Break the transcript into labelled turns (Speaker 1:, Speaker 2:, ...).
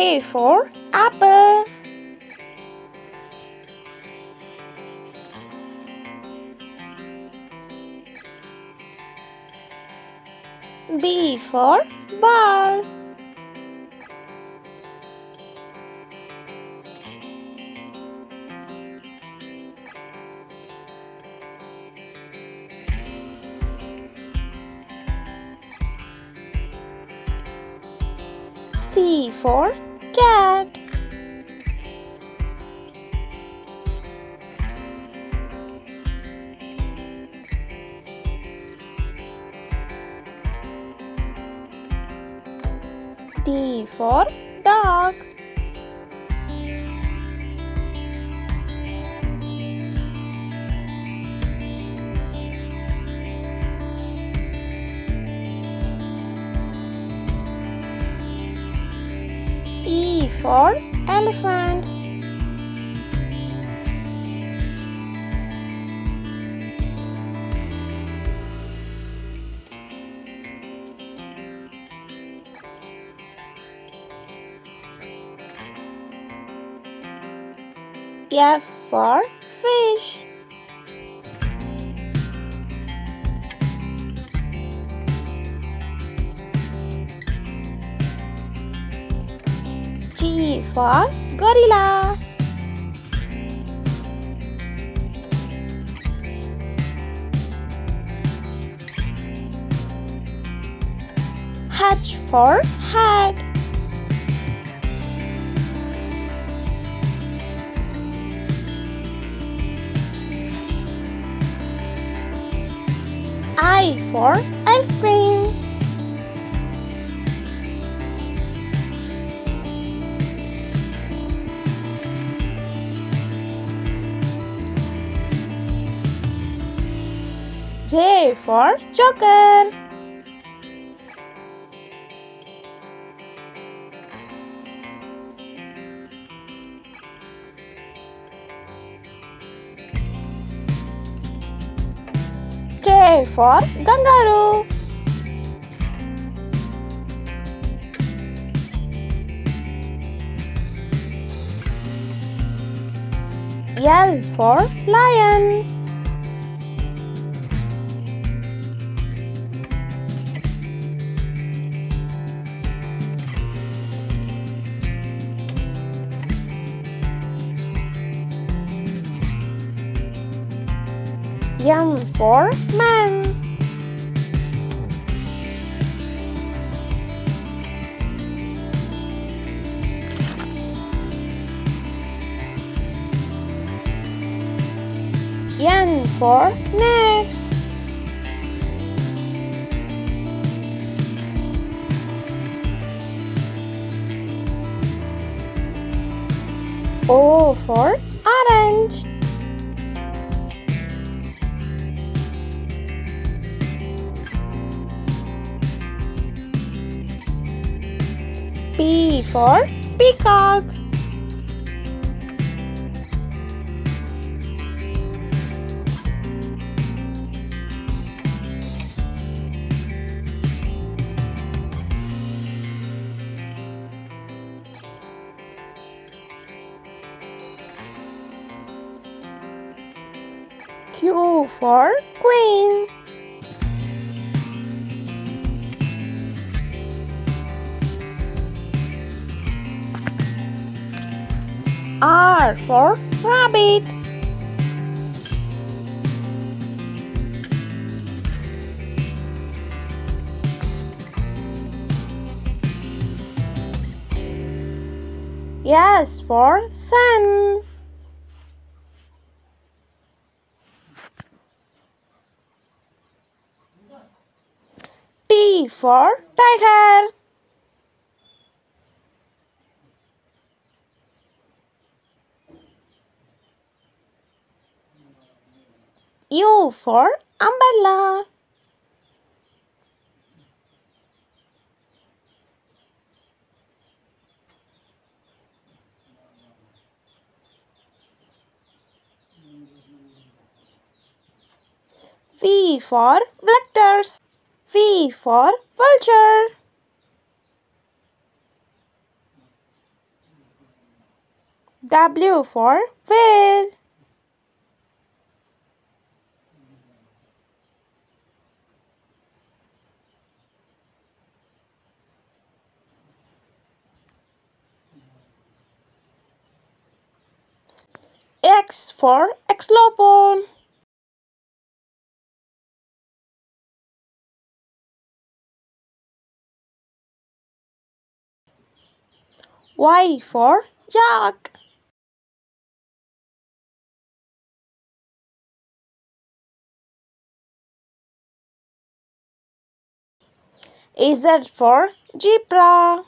Speaker 1: A for apple. B for ball. C for D for dog. For elephant. F for fish. G for gorilla. H for hat. I for ice cream. J for joker. K for kangaroo. L for lion. M for man. N for next. O for for peacock. Q for queen. R for rabbit. Yes, for sun. T for tiger. U for umbrella. V for vectors. V for vulture. W for whale. For xylophone. Y for yak. Z for zebra.